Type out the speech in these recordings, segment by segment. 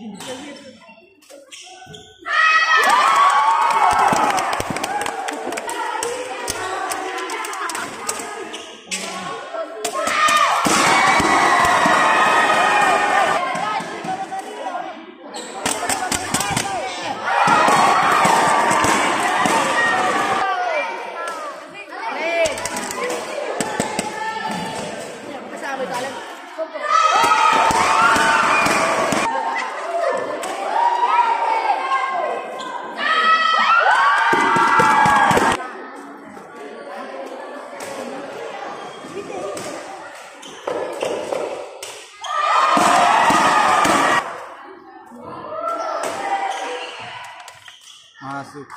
你 真 masuk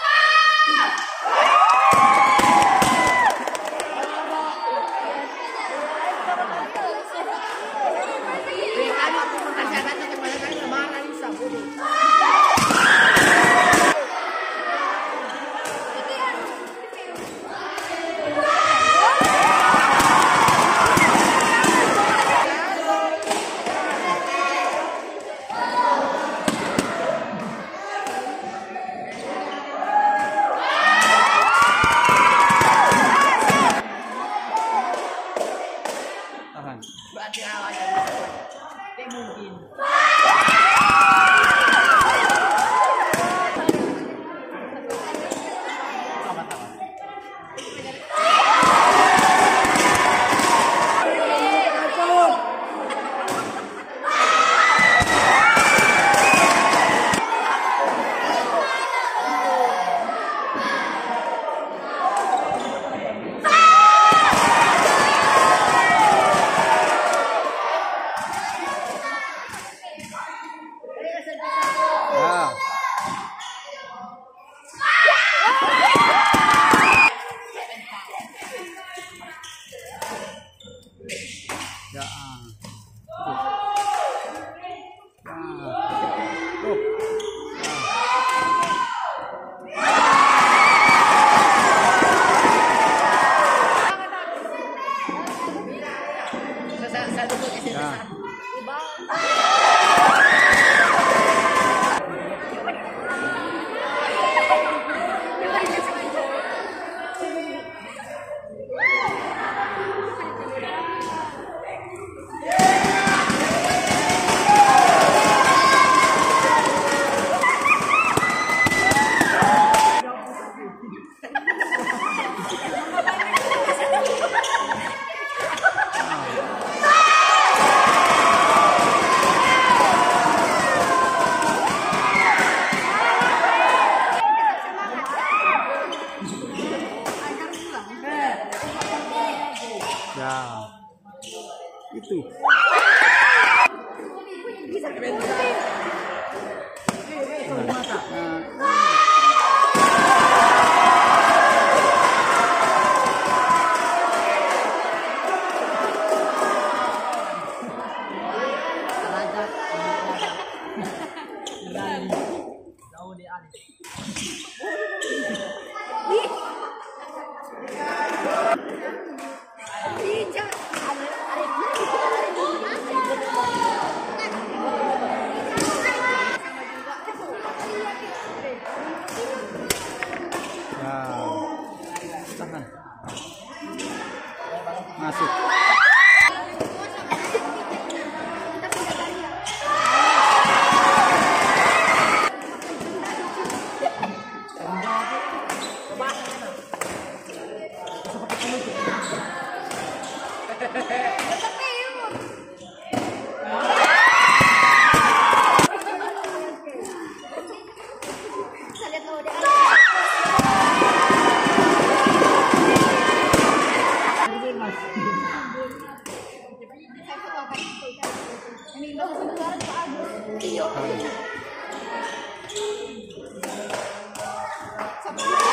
sa, sa likod. Diba? Iya. iya.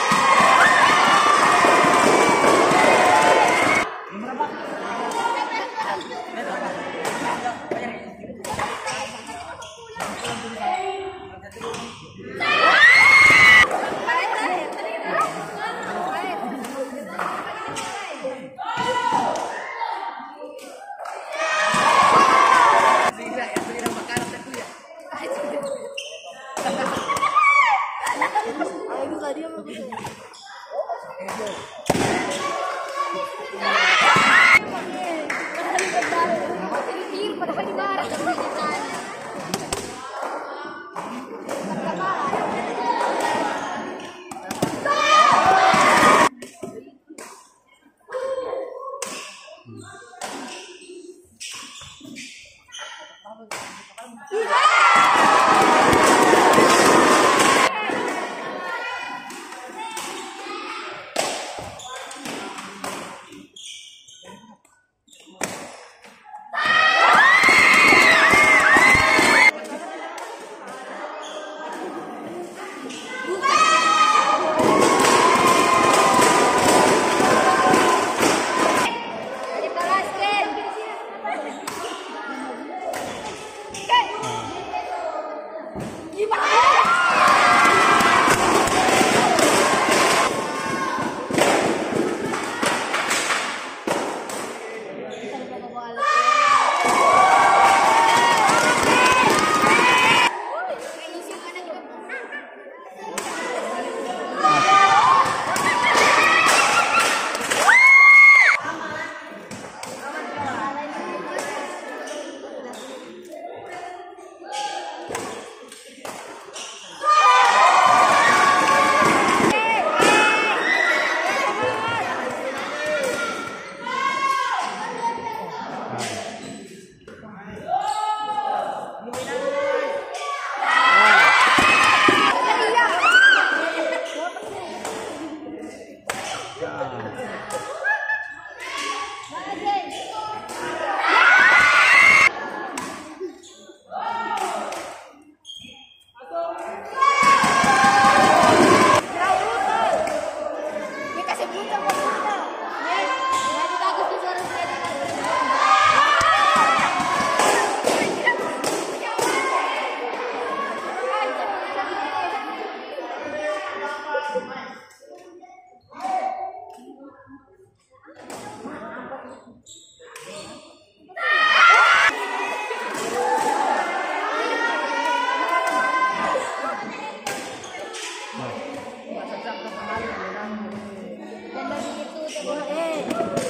一百 bagi itu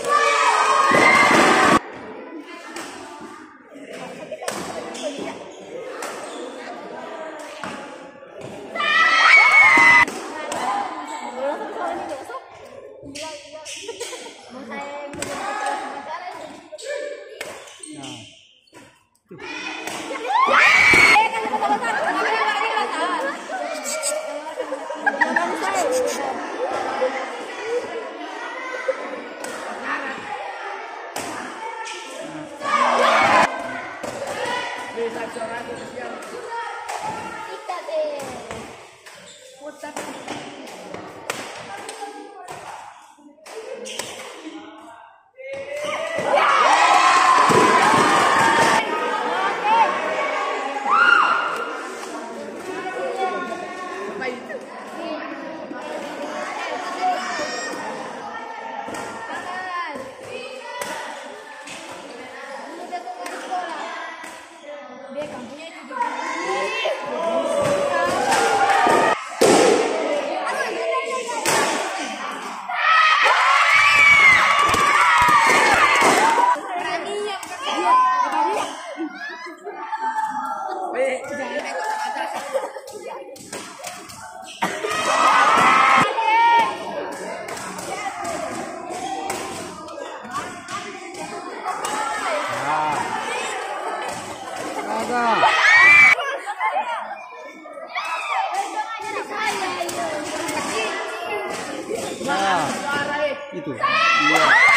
Kagak. Nah, itu. Iya.